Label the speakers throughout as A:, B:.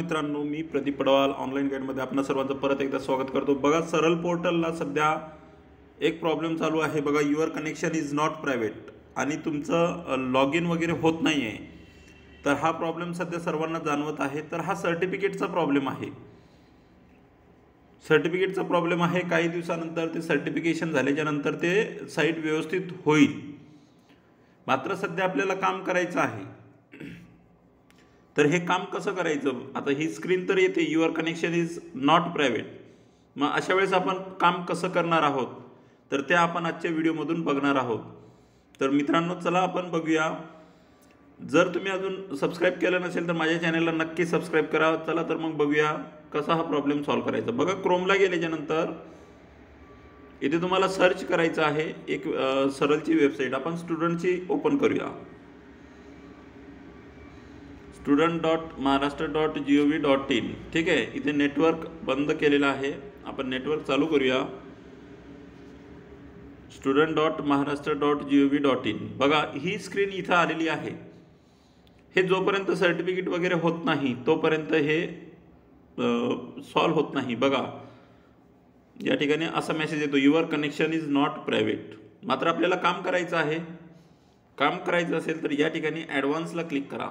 A: मित्रांनो मी प्रदीप पडवाल ऑनलाईन गाईडमध्ये आपण सर्वांचं परत एकदा स्वागत करतो. बघा सरळ पोर्टलला सध्या एक प्रॉब्लेम चालू आहे. बघा your connection is not private आणि तुमचं लॉग इन वगैरे होत नाही आहे तर हा प्रॉब्लेम सध्या सर्वांना जाणवत आहे. तर हा सर्टिफिकेटचा प्रॉब्लेम आहे. सर्टिफिकेटचा प्रॉब्लेम आहे. काही दिवसानंतर ते सर्टिफिकेशन झाल्याच्यानंतर ते साईट व्यवस्थित होईल. मात्र सध्या आपल्याला काम करायचं आहे. तर हे काम कसं करायचं? आता ही स्क्रीन तर येते. Your connection is not private मग अशा वेळेस आपण काम कसं करणार आहोत? तर ते आपण आजच्या व्हिडिओमधून बघणार आहोत. तर मित्रांनो चला आपण बघूया. जर तुम्ही अजून सबस्क्राईब केलं नसेल तर माझ्या चॅनलला नक्की सबस्क्राईब करा. चला तर मग बघूया कसा हा प्रॉब्लेम सॉल्व करायचा. बघा क्रोमला गेल्याच्यानंतर इथे तुम्हाला सर्च करायचं आहे. एक सरलची सरळची वेबसाईट आपण स्टुडंटची ओपन करूया. Student dot Maharashtra dot G O V dot in ठीक आहे? इथे नेटवर्क बंद केलेलं आहे. आपण नेटवर्क चालू करूया. Student dot Maharashtra dot G O V dot in बघा ही स्क्रीन इथं आलेली आहे. हे जोपर्यंत सर्टिफिकेट वगैरे होत नाही तोपर्यंत हे सॉल्व होत नाही. बघा या ठिकाणी असा मेसेज येतो your connection is not private मात्र आपल्याला काम करायचं आहे. काम करायचं असेल तर या ठिकाणी ॲडव्हान्सला क्लिक करा.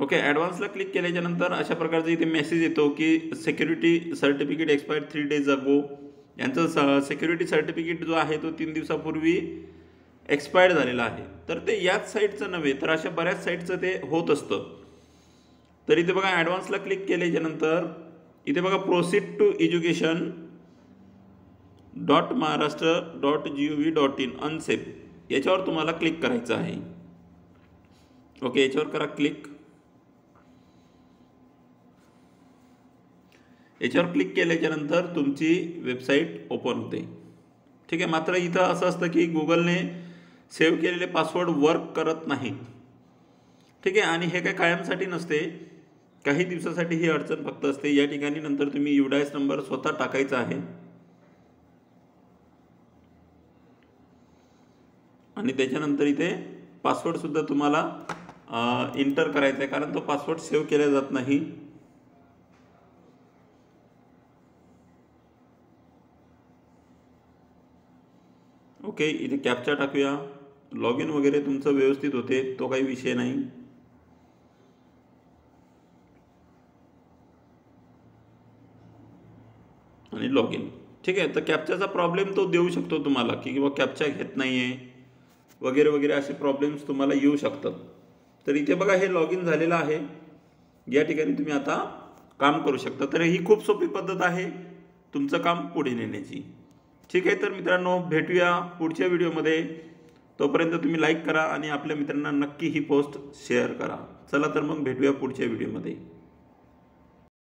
A: ओके ॲडव्हान्सला क्लिक केल्याच्यानंतर अशा प्रकारचा इथे मेसेज येतो की security certificate expire three days ago यांचं स सिक्युरिटी सर्टिफिकेट जो आहे तो तीन दिवसापूर्वी एक्सपायर्ड झालेला आहे. तर ते याच साईटचं नव्हे तर अशा बऱ्याच साईटचं ते होत असतं. तर इथे बघा ॲडव्हान्सला क्लिक केल्याच्यानंतर इथे बघा proceed to education dot Maharashtra dot G O V dot in unsafe याच्यावर तुम्हाला क्लिक करायचं आहे. ओके याच्यावर करा क्लिक याच्यावर क्लिक केल्याच्यानंतर तुमची वेबसाईट ओपन होते. ठीक आहे मात्र इथं असं असतं की गुगलने सेव्ह केलेले पासवर्ड वर्क करत नाहीत. ठीक आहे आणि हे काय कायमसाठी नसते. काही दिवसासाठी ही अडचण फक्त असते. या ठिकाणी नंतर तुम्ही युडायस नंबर स्वतः टाकायचा आहे. आणि त्याच्यानंतर इथे पासवर्डसुद्धा तुम्हाला इंटर करायचा आहे. कारण तो पासवर्ड सेव्ह केला जात नाही. ओके इथे कॅप्चा टाकूया. लॉग इन वगैरे तुमचं व्यवस्थित होते तो काही विषय नाही. आणि लॉग इन ठीक आहे तर कॅप्चाचा प्रॉब्लेम तो देऊ शकतो तुम्हाला की किंवा कॅप्चा घेत नाही आहे वगैरे वगैरे असे प्रॉब्लेम्स तुम्हाला येऊ शकतात. तर इथे बघा हे लॉग इन झालेलं आहे. या ठिकाणी तुम्ही आता काम करू शकता. तर ही खूप सोपी पद्धत आहे तुमचं काम पुढे नेण्याची. ठीक आहे तर मित्रांनो भेटूया पुढच्या व्हिडिओमध्ये. तोपर्यंत तुम्ही लाईक करा आणि आपल्या मित्रांना नक्की ही पोस्ट शेअर करा. चला तर मग भेटूया पुढच्या व्हिडिओमध्ये.